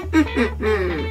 Mm-hmm.